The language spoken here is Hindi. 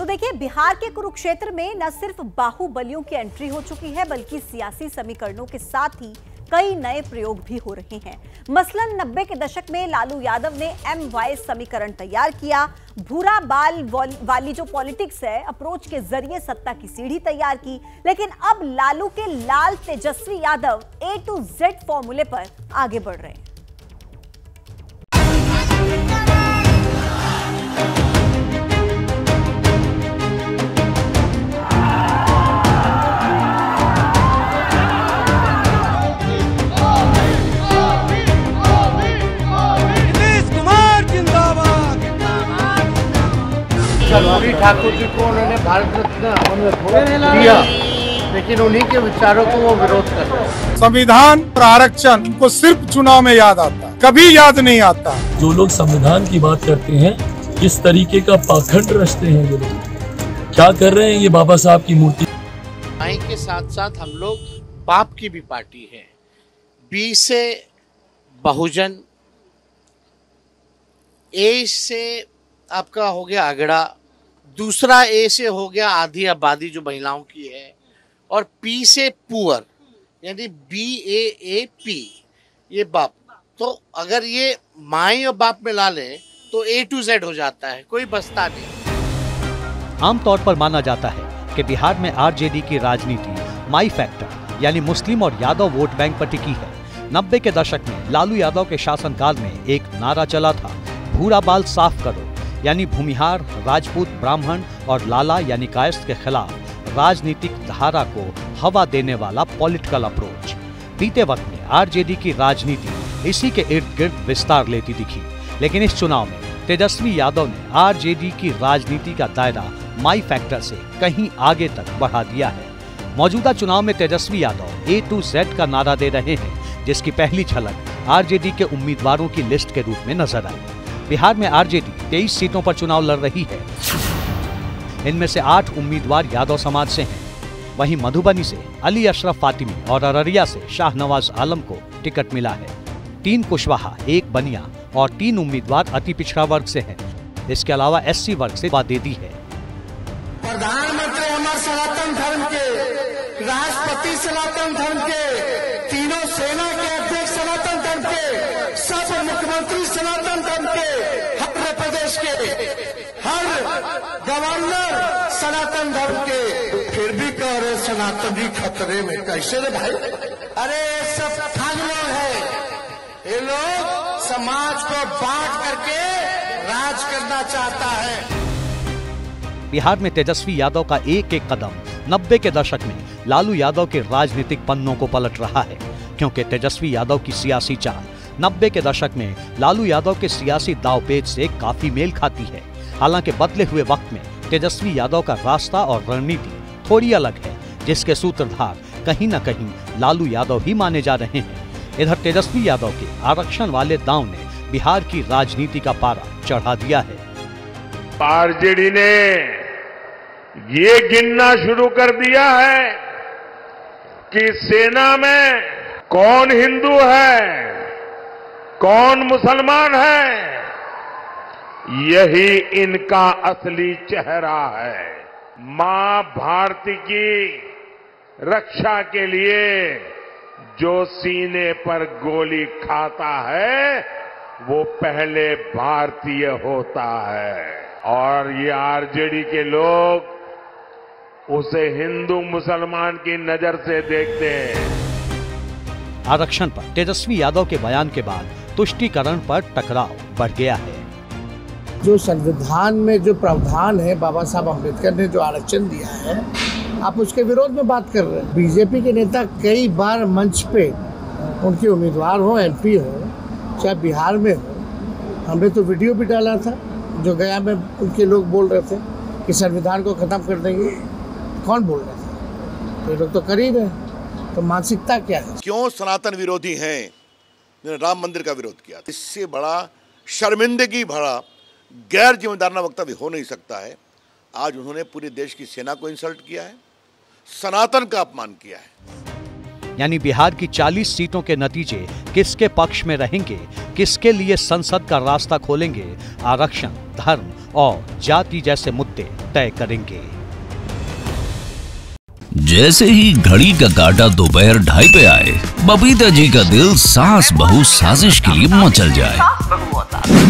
तो देखिए, बिहार के कुरुक्षेत्र में न सिर्फ़ बाहुबलियों की एंट्री हो चुकी है, बल्कि सियासी समीकरणों के साथ ही कई नए प्रयोग भी हो रहे हैं। मसलन नब्बे के दशक में लालू यादव ने एम वाई समीकरण तैयार किया। भूरा बाल वाली जो पॉलिटिक्स है अप्रोच के ज़रिए सत्ता की सीढ़ी तैयार की। लेकिन अब लालू के लाल Tejashwi Yadav A to Z फॉर्मूले पर आगे बढ़ रहे हैं। कर्पूरी ठाकुर जी को उन्होंने भारत रत्न दिया। लेकिन उन्हीं के विचारों को वो विरोध कर रहे हैं। संविधान और आरक्षण उनको सिर्फ़ चुनाव में याद आता कभी याद नहीं आता। जो लोग संविधान की बात करते हैं किस तरीके का पाखंड रचते हैं ये लोग? क्या कर रहे हैं ये बाबा साहब की मूर्ति? आई के साथ साथ हम लोग बाप की भी पार्टी है। बी से बहुजन ए से आपका हो गया अगड़ा दूसरा ए से हो गया आधी आबादी जो महिलाओं की है, और पी से पुअर यानी बी ए ए पी ये बाप। तो अगर ये माए और बाप मिला लें तो ए टू जेड हो जाता है, कोई बसता नहीं। आमतौर पर माना जाता है कि बिहार में आरजेडी की राजनीति माई फैक्टर, यानी मुस्लिम और यादव वोट बैंक पर टिकी है। नब्बे के दशक में लालू यादव के शासनकाल में एक नारा चला था, भूरा बाल साफ़ करो। यानी भूमिहार, राजपूत, ब्राह्मण और लाला यानी कायस्थ के खिलाफ राजनीतिक धारा को हवा देने वाला पॉलिटिकल अप्रोच बीते वक्त में आरजेडी की राजनीति इसी के इर्द गिर्द विस्तार लेती दिखी, लेकिन इस चुनाव में तेजस्वी यादव ने आरजेडी की राजनीति का दायरा माई फैक्टर से कहीं आगे तक बढ़ा दिया है। मौजूदा चुनाव में Tejashwi Yadav A to Z का नारा दे रहे हैं, जिसकी पहली झलक आरजेडी के उम्मीदवारों की लिस्ट के रूप में नज़र आई। बिहार में आरजेडी तेईस सीटों पर चुनाव लड़ रही है। इनमें से आठ उम्मीदवार यादव समाज से हैं। वहीं मधुबनी से अली अशरफ फातिमी और अररिया से शाहनवाज आलम को टिकट मिला है। तीन कुशवाहा, एक बनिया और तीन उम्मीदवार अति पिछड़ा वर्ग से हैं। इसके अलावा एससी वर्ग से दे दी है। प्रधानमंत्री सनातन धर्म के, राष्ट्रपति सनातन धर्म के, तीनों सेना के अध्यक्ष सनातन धर्म के, सब मुख्यमंत्री सनातन धर्म के। गवर्नर सनातन धर्म के, फिर भी कह रहे सनातनी खतरे में कैसे रे भाई? अरे, सब फागलो है। ये लोग समाज को बांट करके राज करना चाहता है। बिहार में तेजस्वी यादव का एक एक कदम नब्बे के दशक में लालू यादव के राजनीतिक पन्नों को पलट रहा है, क्योंकि तेजस्वी यादव की सियासी चाल नब्बे के दशक में लालू यादव के सियासी दावपेच से काफ़ी मेल खाती है। हालाँकि बदले हुए वक्त में तेजस्वी यादव का रास्ता और रणनीति थोड़ी अलग है, जिसके सूत्रधार कहीं न कहीं लालू यादव ही माने जा रहे हैं। इधर तेजस्वी यादव के आरक्षण वाले दाव ने बिहार की राजनीति का पारा चढ़ा दिया है। आरजेडी ने ये गिनना शुरू कर दिया है कि सेना में कौन हिंदू है, कौन मुसलमान है यही इनका असली चेहरा है। माँ भारती की रक्षा के लिए जो सीने पर गोली खाता है, वो पहले भारतीय होता है। और ये आरजेडी के लोग उसे हिंदू मुसलमान की नज़र से देखते हैं। आरक्षण पर तेजस्वी यादव के बयान के बाद तुष्टिकरण पर टकराव बढ़ गया है। जो संविधान में जो प्रावधान है, बाबा साहब अंबेडकर ने जो आरक्षण दिया है, आप उसके विरोध में बात कर रहे हैं। बीजेपी के नेता कई बार मंच पे उनके उम्मीदवार हो, एमपी हो, चाहे बिहार में हो, हमने तो वीडियो भी डाला था, जो गया में उनके लोग बोल रहे थे कि संविधान को ख़त्म कर देंगे। कौन बोल रहा था? तो लोग तो कर ही रहे तो मानसिकता क्या है? क्यों सनातन विरोधी हैं? राम मंदिर का विरोध किया इससे बड़ा शर्मिंदगी भरा गैर जिम्मेदाराना वक्तव्य हो नहीं सकता है। आज उन्होंने पूरे देश की सेना को इंसल्ट किया है सनातन का अपमान किया है। यानी बिहार की 40 सीटों के नतीजे किसके पक्ष में रहेंगे किसके लिए संसद का रास्ता खोलेंगे आरक्षण धर्म और जाति जैसे मुद्दे तय करेंगे। जैसे ही घड़ी का काटा दोपहर ढाई पे आए बबीता जी का दिल सास बहु साजिश के लिए मचल जाए।